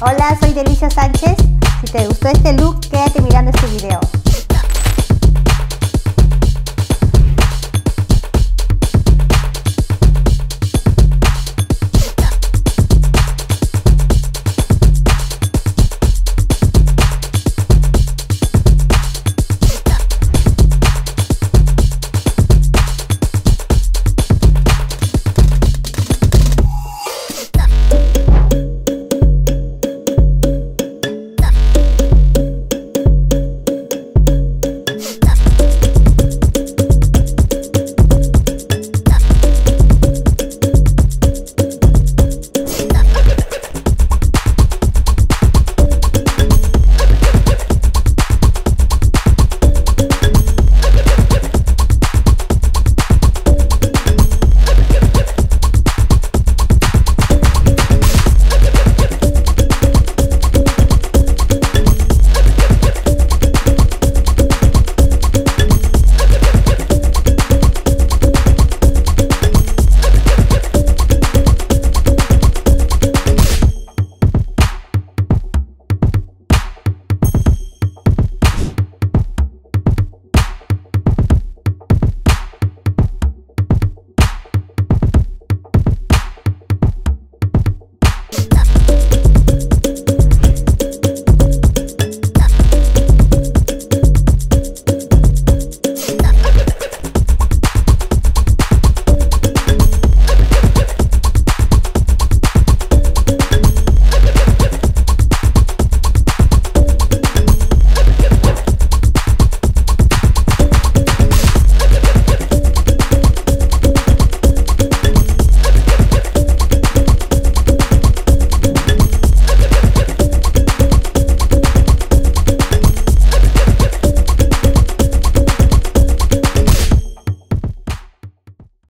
Hola, soy Delicia Sánchez. Si te gustó este look, quédate mirando este video.